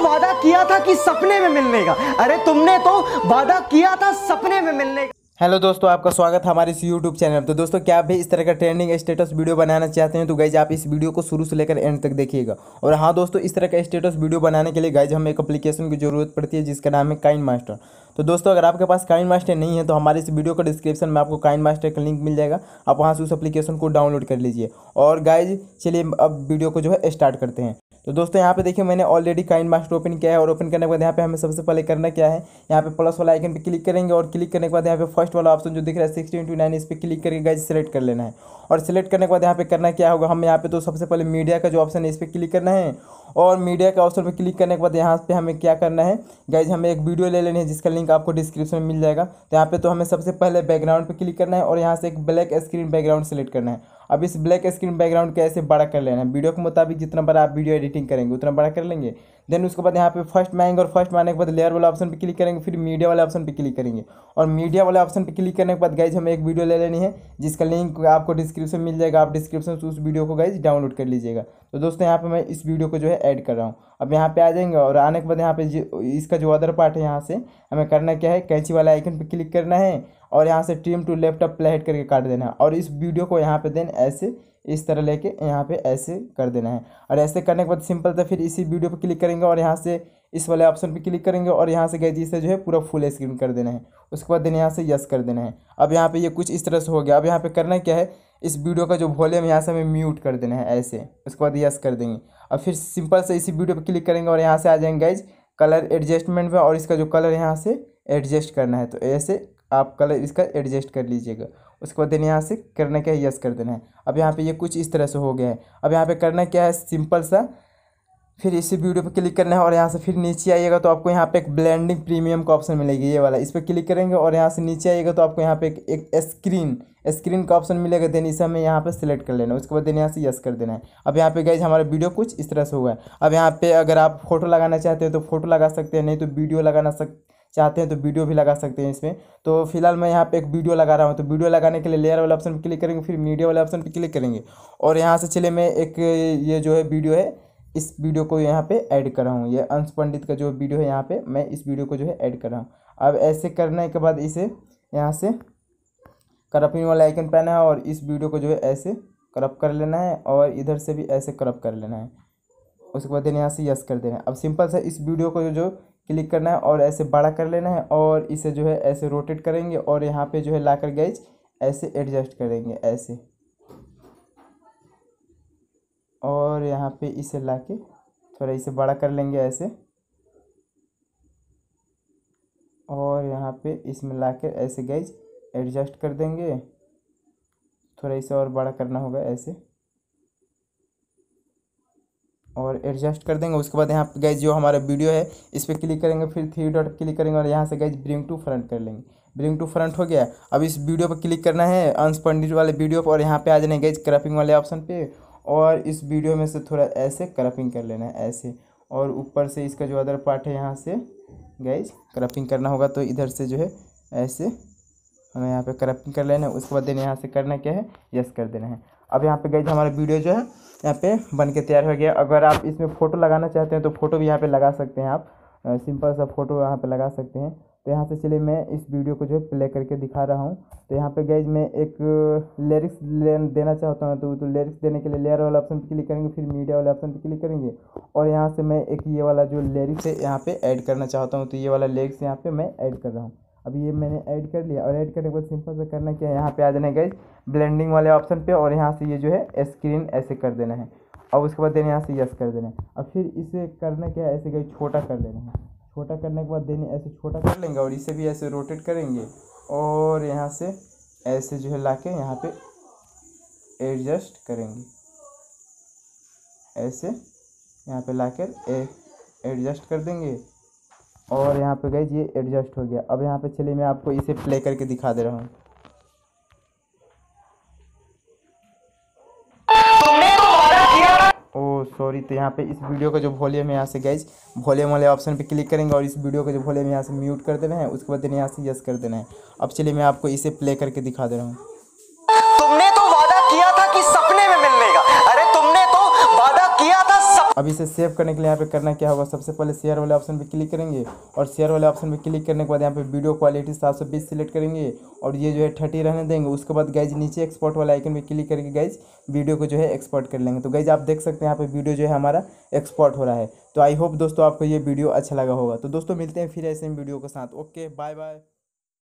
वादा किया था कि सपने में मिलने का। अरे तुमने तो वादा किया था सपने में मिलने का। हेलो दोस्तों, आपका स्वागत है हमारे इस यूट्यूब चैनल पर। तो दोस्तों, क्या आप भी इस तरह का ट्रेंडिंग स्टेटस वीडियो बनाना चाहते हैं तो गाइज़ आप इस वीडियो को शुरू से लेकर एंड तक देखिएगा। और हाँ दोस्तों, इस तरह का स्टेटस वीडियो बनाने के लिए गाइज़ हमें एक एप्लीकेशन की ज़रूरत पड़ती है, जिसका नाम है काइन मास्टर तो दोस्तों, अगर आपके पास काइन मास्टर नहीं है तो हमारे इस वीडियो का डिस्क्रिप्शन में आपको काइन मास्टर का लिंक मिल जाएगा। आप वहाँ से उस एप्लीकेशन को डाउनलोड कर लीजिए। और गाइज़ चलिए अब वीडियो को जो है स्टार्ट करते हैं। तो दोस्तों, यहाँ पे देखिए मैंने ऑलरेडी काइन मास्टर ओपन किया है और ओपन करने के बाद यहाँ पे हमें सबसे पहले करना क्या है, यहाँ पे प्लस वाला आइकन पे क्लिक करेंगे और क्लिक करने के बाद यहाँ पे फ़र्स्ट वाला ऑप्शन जो दिख रहा है सिक्सटी इंटू नाइन इस पर क्लिक करके गाइज़ सेलेक्ट कर लेना है। और सिलेक्ट करने के बाद यहाँ पे करना क्या होगा, हम यहाँ पे तो सबसे पहले मीडिया का जो ऑप्शन है इस पर क्लिक करना है और मीडिया के ऑप्शन पर क्लिक करने के बाद यहाँ पे हमें क्या करना है? गाइज़ हमें एक वीडियो ले लेनी है जिसका लिंक आपको डिस्क्रिप्शन में मिल जाएगा। तो यहाँ पे तो हमें सबसे पहले बैकग्राउंड पे क्लिक करना है और यहाँ से एक ब्लैक स्क्रीन बैकग्राउंड सेलेक्ट करना है। अब इस ब्लैक स्क्रीन बैकग्राउंड को ऐसे बड़ा कर लेना है। वीडियो के मुताबिक जितना बड़ा आप वीडियो एडिटिंग करेंगे, उतना बड़ा कर लेंगे। देन उसके बाद यहाँ पे फ़र्स्ट में आएँगे और फ़र्स्ट में आने के बाद लेयर वाला ऑप्शन पे क्लिक करेंगे, फिर मीडिया वाले ऑप्शन पे क्लिक करेंगे। और मीडिया वाले ऑप्शन पे क्लिक करने के बाद गाइज़ हमें एक वीडियो ले लेनी है, जिसका लिंक आपको डिस्क्रिप्शन मिल जाएगा। आप डिस्क्रिप्शन से उस वीडियो को गाइज़ डाउनलोड कर लीजिएगा। तो दोस्तों, यहाँ पर मैं इस वीडियो को जो है ऐड कर रहा हूँ। अब यहाँ पे आ जाएँगे और आने के बाद यहाँ पे इसका जो अदर पार्ट है यहाँ से, हमें करना क्या है, कैंची वाला आइकन पे क्लिक करना है और यहाँ से trim to left up play करके काट देना है और इस वीडियो को यहाँ पे देन ऐसे, इस तरह लेके यहाँ पे ऐसे कर देना है। और ऐसे करने के बाद सिंपल था, फिर इसी वीडियो पे क्लिक करेंगे और यहाँ से इस वाले ऑप्शन पे क्लिक करेंगे और यहाँ से गैजी से जो है पूरा फुल स्क्रीन कर देना है। उसके बाद देन यहाँ से यस कर देना है। अब यहाँ पे ये कुछ इस तरह से हो गया। अब यहाँ पे करना क्या है इस वीडियो का जो वॉल्यूम यहाँ से हमें म्यूट कर देना है, ऐसे। उसके बाद यस कर देंगे। और फिर सिंपल से इसी वीडियो पर क्लिक करेंगे और यहाँ से आ जाएँगे गाइज़ कलर एडजस्टमेंट में और इसका जो कलर यहाँ से एडजस्ट करना है। तो ऐसे आप कलर इसका एडजस्ट कर लीजिएगा। उसके बाद देने यहाँ से करना क्या है यस कर देना है। अब यहाँ पे ये कुछ इस तरह से हो गया है। अब यहाँ पे करना क्या है सिंपल सा फिर इसी वीडियो पर क्लिक करना है और यहाँ से फिर नीचे आइएगा तो आपको यहाँ पे एक ब्लेंडिंग प्रीमियम का ऑप्शन मिलेगी ये वाला। इस पर क्लिक करेंगे और यहाँ से नीचे आइएगा तो आपको यहाँ पे एक, स्क्रीन स्क्रीन का ऑप्शन मिलेगा। देन इसे हमें यहाँ पे सिलेक्ट कर लेना है। उसके बाद देन यहाँ से यस कर देना है। अब यहाँ पे गई हमारा वीडियो कुछ इस तरह से हुआ है अब यहाँ पे अगर आप फ़ोटो लगाना चाहते हैं तो फ़ोटो लगा सकते हैं नहीं तो वीडियो लगाना सक चाहते हैं तो वीडियो भी लगा सकते हैं इसमें। तो फ़िलहाल मैं यहाँ पे एक वीडियो लगा रहा हूँ। तो वीडियो लगाने के लिए लेयर वाले ऑप्शन पर क्लिक करेंगे फिर मीडिया वाले ऑप्शन पर क्लिक करेंगे। और यहाँ से चले मैं एक ये जो है वीडियो है इस वीडियो को यहाँ पे ऐड कर रहा हूँ। ये अंश पंडित का जो वीडियो है यहाँ पे मैं इस वीडियो को जो है ऐड कर रहा हूँ। अब ऐसे करने के बाद इसे यहाँ से करपिंग वाला आइकन पहना है और इस वीडियो को जो है ऐसे करप कर लेना है और इधर से भी ऐसे करप कर लेना है। उसके बाद यहाँ से यस कर देना है। अब सिंपल सा इस वीडियो को जो क्लिक करना है और ऐसे बड़ा कर लेना है और इसे जो है ऐसे रोटेट करेंगे और यहाँ पे जो है लाकर गैज ऐसे एडजस्ट करेंगे, ऐसे। और यहाँ पे इसे लाके थोड़ा इसे बड़ा कर लेंगे ऐसे। और यहाँ पे इसमें लाकर ऐसे गैज एडजस्ट कर देंगे। थोड़ा इसे और बड़ा करना होगा ऐसे। और एडजस्ट कर देंगे, उसके बाद यहाँ पे गैज जो हमारा वीडियो है, इस पर क्लिक करेंगे, फिर थ्री डॉट क्लिक करेंगे और यहाँ से गैज ब्रिंग टू फ्रंट कर लेंगे। ब्रिंग टू फ्रंट हो गया। अब इस वीडियो पर क्लिक करना है, अंश पंडित वाले वीडियो पर और यहाँ पे आ जाना गैज क्रपिंग वाले ऑप्शन पे। और इस वीडियो में से थोड़ा ऐसे क्रपिंग कर लेना है, ऐसे। और ऊपर से इसका जो अदर पार्ट है, यहाँ से गैज क्रपिंग करना होगा तो इधर से जो है, ऐसे हमें यहाँ पे क्रपिंग कर लेना है। उसके बाद देन यहाँ से करना क्या है? यस कर देना है। अब यहाँ पे गैज हमारा वीडियो जो है, यहाँ पे बन के तैयार हो गया। अगर आप इसमें फ़ोटो लगाना चाहते हैं तो फ़ोटो भी यहाँ पे लगा सकते हैं आप। सिंपल सा फ़ोटो यहाँ पे लगा सकते हैं। तो यहाँ से चलिए मैं इस वीडियो को जो है प्ले करके दिखा रहा हूँ। तो यहाँ पे गैज मैं एक लिरिक्स देना चाहता हूँ। तो तो लिरिक्स देने के लिए लेयर वाला ऑप्शन पे क्लिक करेंगे, फिर मीडिया वाले ऑप्शन पे क्लिक करेंगे। और यहाँ से मैं एक ये वाला जो लिरिक्स है, यहाँ पे ऐड करना चाहता हूँ। तो ये वाला लिरिक्स यहाँ पर मैं ऐड कर रहा हूँ। अब ये मैंने ऐड कर लिया और ऐड करने के बाद सिंपल से करना क्या है? यहाँ पे आ जाना गैज ब्लेंडिंग वाले ऑप्शन पे और यहाँ से ये जो है स्क्रीन ऐसे कर देना है। और उसके बाद देने यहाँ से यस कर देना है। अब फिर इसे करना क्या है? ऐसे गई छोटा कर लेना है। छोटा करने के बाद देने ऐसे छोटा कर लेंगे और इसे भी ऐसे रोटेट करेंगे। और यहाँ से ऐसे जो है ला के यहाँ पर एडजस्ट करेंगे। ऐसे यहाँ पे ला कर एडजस्ट कर देंगे। और यहाँ पे गई ये एडजस्ट हो गया। अब यहाँ पे चलिए मैं आपको इसे प्ले करके दिखा दे रहा हूँ। सॉरी तो यहाँ पे इस वीडियो का जो वॉल्यूम है यहाँ से गैज वॉल्यूम वाले ऑप्शन पे क्लिक करेंगे और इस वीडियो का जो वॉल्यूम यहाँ से म्यूट कर देना है, उसके बाद यहाँ से यस कर देना है। अब चलिए मैं आपको इसे प्ले करके दिखा दे रहा हूँ। अब इसे सेव करने के लिए यहाँ पे करना क्या होगा? सबसे पहले शेयर वाले ऑप्शन पे क्लिक करेंगे और शेयर वाले ऑप्शन पे क्लिक करने के बाद यहाँ पे वीडियो क्वालिटी सात सौ बीस सिलेक्ट करेंगे और ये जो है थर्टी रहने देंगे। उसके बाद गाइज़ नीचे एक्सपोर्ट वाला आइकन पे क्लिक करके गाइज़ वीडियो को जो है एक्सपोर्ट कर लेंगे। तो गाइज़ आप देख सकते हैं यहाँ पे वीडियो जो है हमारा एक्सपोर्ट हो रहा है। तो आई होप दोस्तों आपको ये वीडियो अच्छा लगा होगा। तो दोस्तों मिलते हैं फिर ऐसे वीडियो के साथ। Okay bye bye